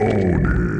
Own